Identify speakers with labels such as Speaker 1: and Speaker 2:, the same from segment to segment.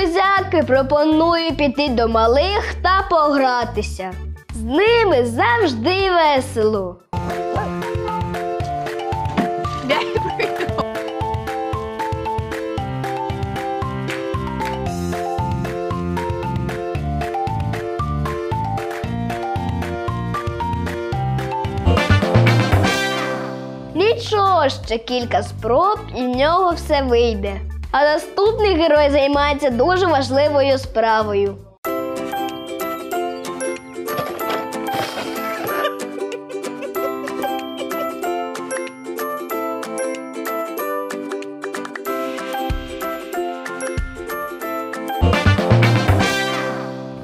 Speaker 1: Друзяки, пропоную піти до малих та погратися. З ними завжди весело. Нічого, ще кілька спроб, і в нього все вийде. А наступний герой займається дуже важливою справою.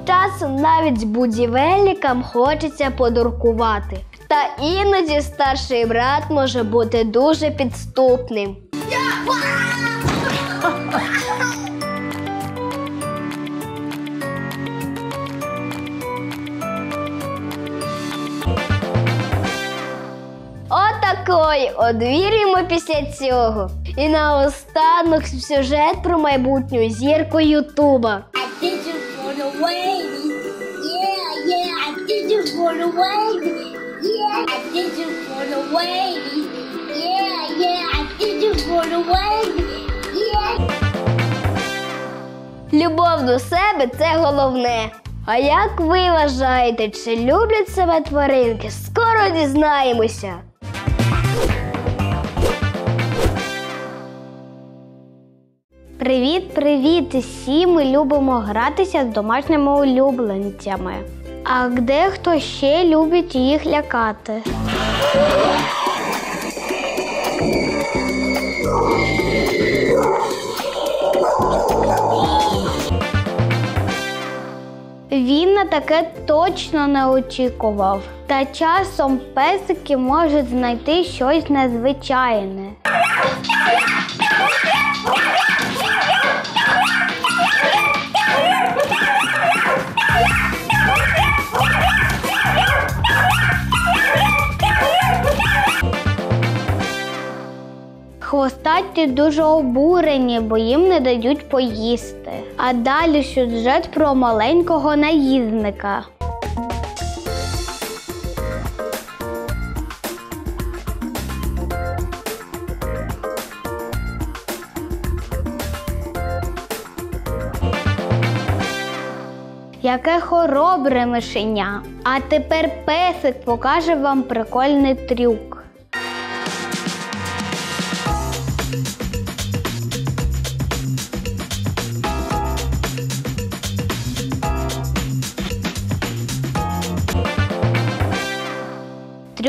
Speaker 1: Часом навіть будівельникам хочеться подуркувати. Та іноді старший брат може бути дуже підступним. Отакої одвірюємо після цього. І наостанок сюжет про майбутню зірку Ютуба. Любов до себе це головне. А як ви вважаєте, чи люблять себе тваринки? Скоро дізнаємося. Привіт, привіт! Всі ми любимо гратися з домашніми улюбленцями. А дехто ще любить їх лякати. Він на таке точно не очікував. Та часом песики можуть знайти щось незвичайне. Хвостаті дуже обурені, бо їм не дають поїсти. А далі сюжет про маленького наїзника. Яке хоробре мишеня. А тепер песик покаже вам прикольний трюк.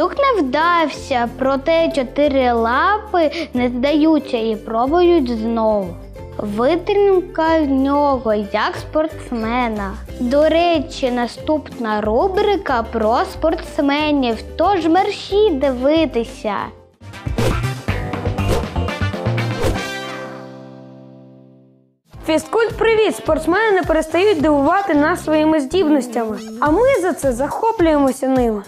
Speaker 1: Трюк не вдався, проте чотири лапи не здаються і пробують знову. Витримка в нього як спортсмена. До речі, наступна рубрика про спортсменів. Тож мерші дивитися.
Speaker 2: Фісткульт, привіт! Спортсмени не перестають дивувати нас своїми здібностями, а ми за це захоплюємося ними.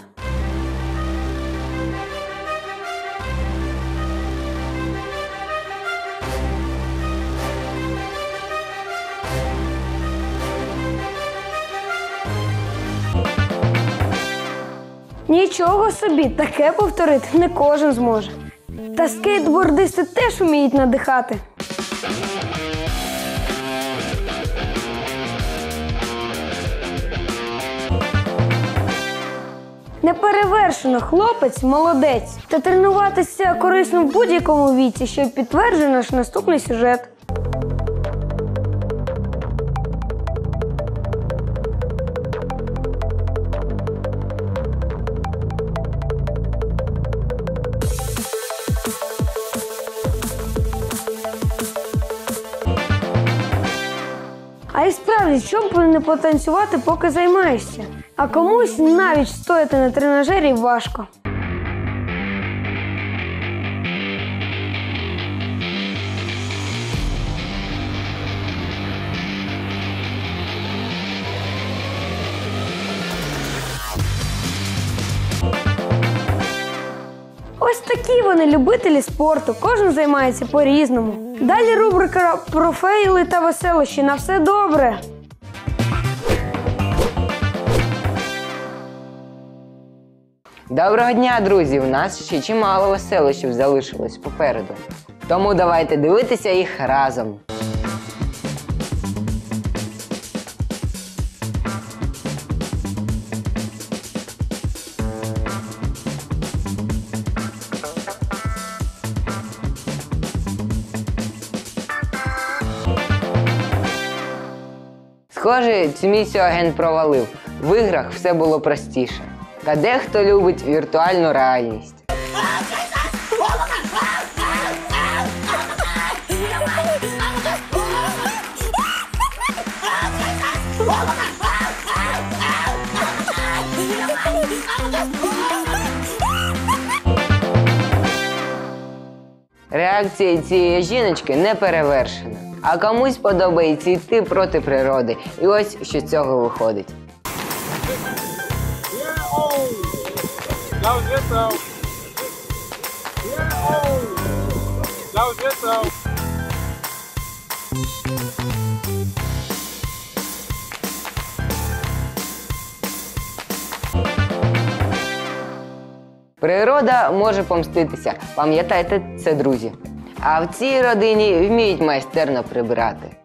Speaker 2: Нічого собі, таке повторити не кожен зможе. Та скейтбордисти теж вміють надихати. Неперевершено, хлопець молодець. Та тренуватися корисно в будь-якому віці, що підтверджує наш наступний сюжет. Справді, чому не потанцювати, поки займаєшся? А комусь навіть стояти на тренажері важко. Ось такі вони любителі спорту, кожен займається по-різному. Далі рубрика про фейли та веселощі. На все добре.
Speaker 3: Доброго дня, друзі! У нас ще чимало веселощів залишилось попереду. Тому давайте дивитися їх разом. Схоже, цю місію агент провалив. В іграх все було простіше. Та дехто любить віртуальну реальність. Реакція цієї жіночки не перевершена. А комусь подобається йти проти природи. І ось що з цього виходить.
Speaker 4: It though.
Speaker 3: Природа може помститися. Пам'ятайте це, друзі. А в цій родині вміють майстерно прибирати.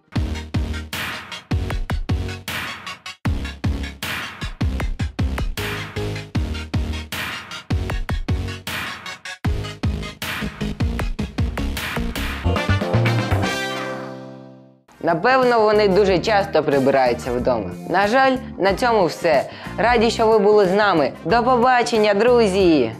Speaker 3: Напевно, вони дуже часто прибираються вдома. На жаль, на цьому все. Раді, що ви були з нами. До побачення, друзі!